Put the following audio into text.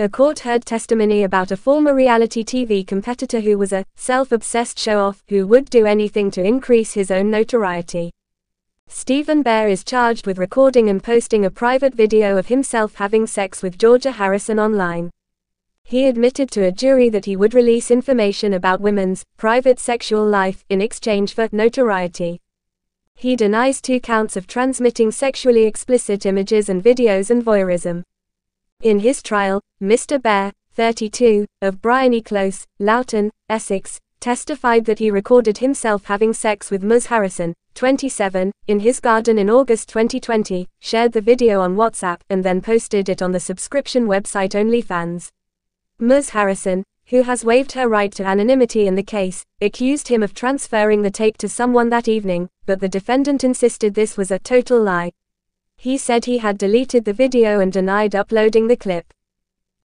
A court heard testimony about a former reality TV competitor who was a self obsessed show off who would do anything to increase his own notoriety. Stephen Bear is charged with recording and posting a private video of himself having sex with Georgia Harrison online. He admitted to a jury that he would release information about women's private sexual life in exchange for notoriety. He denies two counts of transmitting sexually explicit images and videos and voyeurism. In his trial, Mr. Bear, 32, of Briony Close, Loughton, Essex, testified that he recorded himself having sex with Ms. Harrison, 27, in his garden in August 2020, shared the video on WhatsApp, and then posted it on the subscription website OnlyFans. Ms. Harrison, who has waived her right to anonymity in the case, accused him of transferring the tape to someone that evening, but the defendant insisted this was a total lie. He said he had deleted the video and denied uploading the clip.